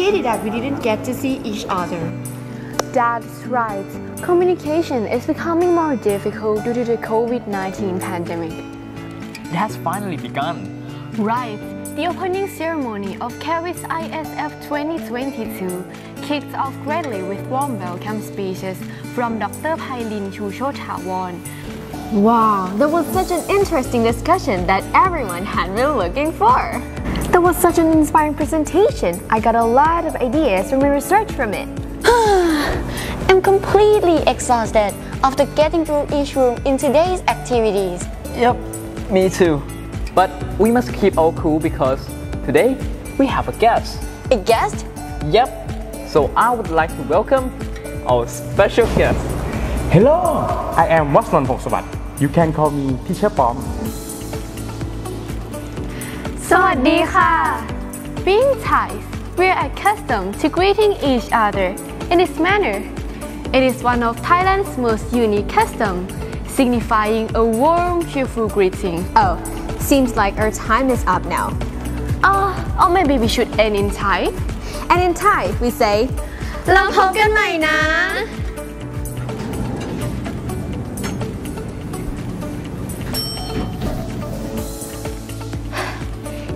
pity that we didn't get to see each other. That's right. Communication is becoming more difficult due to the COVID 19 pandemic. It has finally begun. Right. The opening ceremony of KVIS ISF 2022 kicked off greatly with warm welcome speeches from Dr. Pailin Chuchottaworn. Wow, that was such an interesting discussion that everyone had been looking for. That was such an inspiring presentation. I got a lot of ideas from my research from it. I'm completely exhausted after getting through each room in today's activities. Yep, me too. But we must keep our cool because today we have a guest. A guest? Yep. So I would like to welcome our special guest. Hello, I am Wasman Pongsavat. You can call me Teacher Pom. สวัสดีค่ะ Being Thais, we're accustomed to greeting each other in this manner. It is one of Thailand's most unique customs, signifying a warm, cheerful greeting. Oh, seems like our time is up now. Uh, or maybe we should end in Thai. And in Thai, we say, เราพบกันใหม่นะ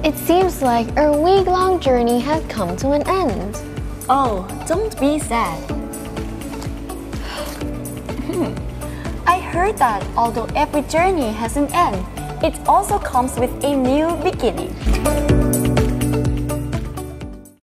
It seems like our week long journey has come to an end. Oh, don't be sad. Hmm. I heard that although every journey has an end, it also comes with a new beginning.